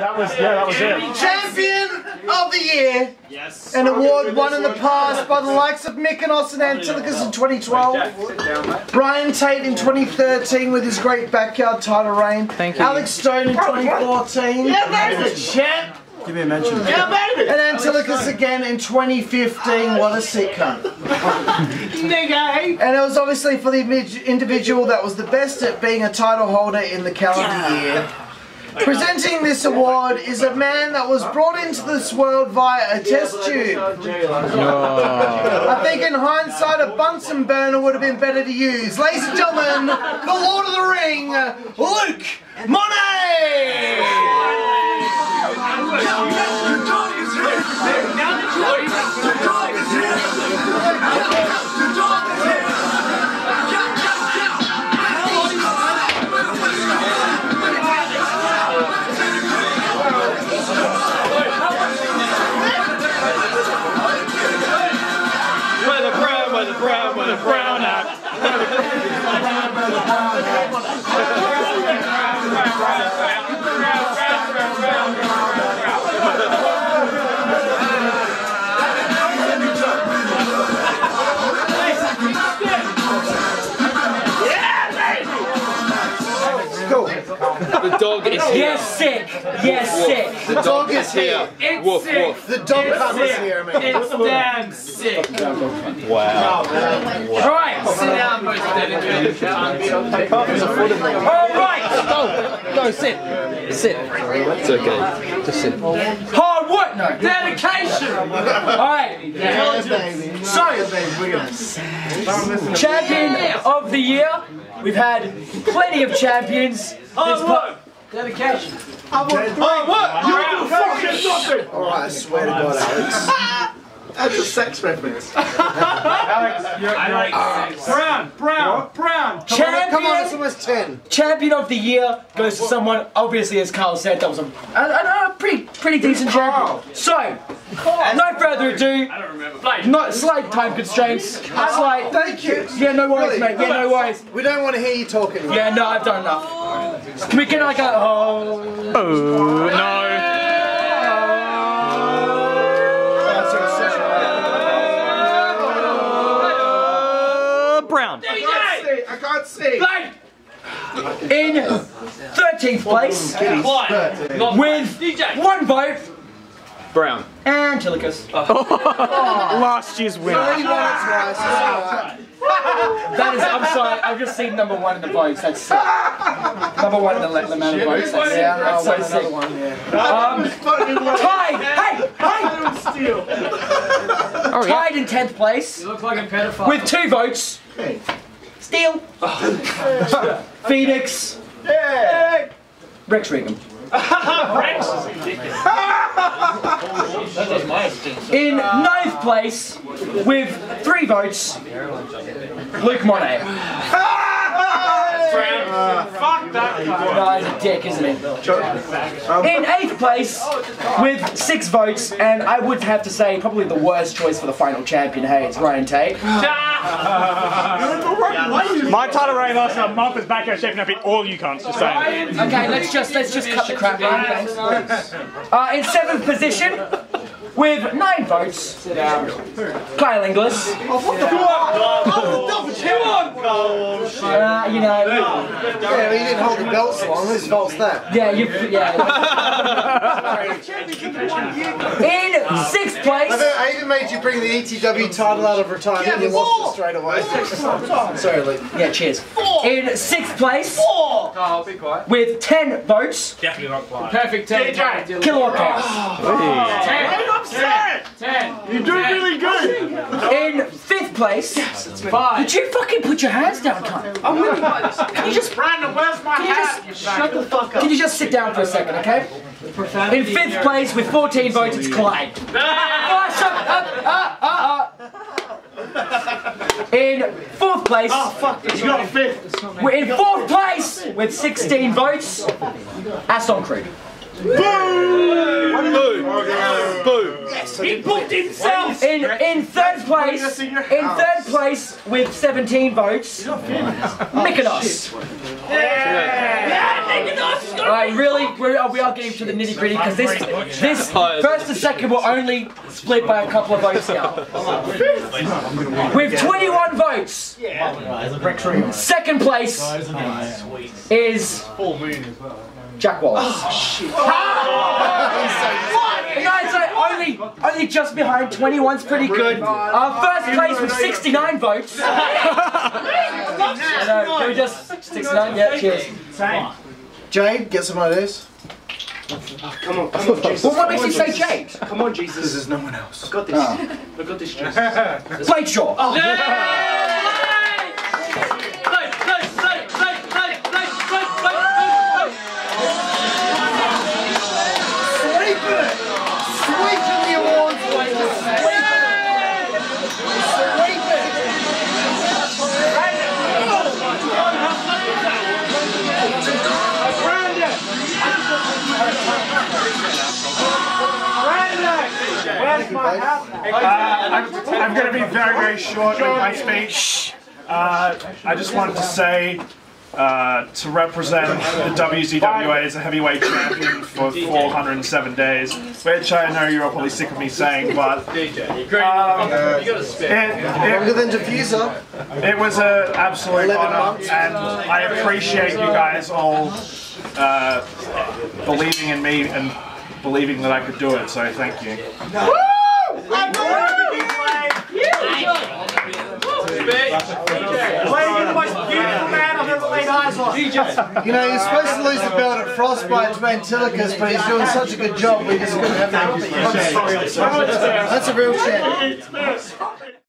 That was yeah, that was it. Champion of the year. Yes. An award won in the past by the likes of Mykonos and Antilochus in 2012. Brian Tate in 2013 with his great backyard title reign. Thank you. Alex Stone in 2014. Champ. Give me a mention. Yeah, baby. And Antilochus again in 2015. What a sick cunt. Nigga. And it was obviously for the individual that was the best at being a title holder in the calendar year. Presenting this award is a man that was brought into this world via a test tube. I think in hindsight a Bunsen burner would have been better to use. Ladies and gentlemen, the Lord of the Ring, Luke Monet! Where the brown, where the brown at. The Yes, sick. Yes, sick. The dog is here. It's Woof sick. woof. The dog It's cunt is sick. here, man. It's damn sick. Wow. Right. Sit down, most dedicated. All right. Go. Go. Sit. Sit. It's okay. Just sit. Hard work. No. Dedication. All right. So, champion of the year. We've had plenty of champions. Oh, look. Dedication. I Oh, what? You fucking nothing. Alright, I swear to God, Alex. That's a sex reference. Alex, you're Brown, brown, brown. Champion. Come on, it's almost 10. Champion of the year goes to someone, obviously, as Carl said, that was a, a, a, a pretty pretty decent champion. So, no further ado, Blade. not remember slight time constraints. Slight. Thank you. Yeah, no worries, Really? mate. Yeah, no worries. We don't want to hear you talking. Yeah, no, I've done enough. Can we get like a oh? Oh no. Uh, brown. DJ. I can't see. Blade. In 13th place with DJ. one vote, Brown. Antilochus. Last year's winner. Only won it twice. it's. That is, I'm sorry, I've just seen number one in the votes. That's sick. Number one in the, le- the amount of votes. That's, Yeah, no, that's so sick. another one, yeah. Um, tied. Hey, hey. Tied in 10th place You Look like a pedophile. with two votes. Steele. Phoenix. Yeah. Rex Regan. In ninth place, with three votes, Luke Monet. Fuck that guy. No, he's a dick, isn't he? In eighth place, with six votes, and I would have to say probably the worst choice for the final champion. Hey, it's Ryan Tate. My title reign lasted a month as backyard shaping up in all you cunts. Just saying. Okay, let's just let's just cut the crap line. Thanks. Uh, in seventh position, with nine votes, Kyle Inglis. Uh, you know, Yeah, but he didn't hold the belts long. Whose fault's that? yeah, you, yeah. In sixth place. I even made you bring the ETW title out of retirement and you lost it straight away. Sorry, Luke. Yeah, cheers. In sixth place, i'll be quiet with ten votes, Definitely not quiet. Perfect ten. DJ. Killer Chaos. Ten. Ten. You're doing really good. In fifth place, Yes, it's Five. did you fucking put your hands down, cunt? I'm really Can you just Brandon, where's my Can you hat? just shut the fuck up? Can you just sit down for a second, okay? In fifth place with 14 votes, it's Clyde. Shut up! Ah, ah, ah. In fourth place, You got fifth. we're in fourth place with 16 votes, Aston Creed. Boom. Boom. He booked himself. In in third place, in third place with 17 votes, Mykonos. Yeah, Mykonos. Alright, really, we're, we are getting to the nitty gritty because this, this first and second will only split by a couple of votes now. With 21 votes, second place is Jack Wallace. And I'd say only, only just behind 21's pretty good. Uh, first place with 69 votes. I know, can we just 69? Yeah, cheers. Jade, get some ideas. Come on, come on, Jesus. Well, what makes you say Jade? Come on, Jesus. Because there's no one else. I've got this. I've got this, Jesus. Blade Shaw. Sweep Uh, I'm, I'm going to be very, very short with my speech. Uh, I just wanted to say uh, to represent the WZWA as a heavyweight champion for 407 days, which I know you're all probably sick of me saying, but um, it, Longer it, than diffuser. it was an absolute honor, and I appreciate you guys all uh, believing in me and believing that I could do it, so thank you. You know, you're supposed to lose the belt at Frostbite to Antilochus, but he's doing such a good job, we just couldn't have him. That's a real champ.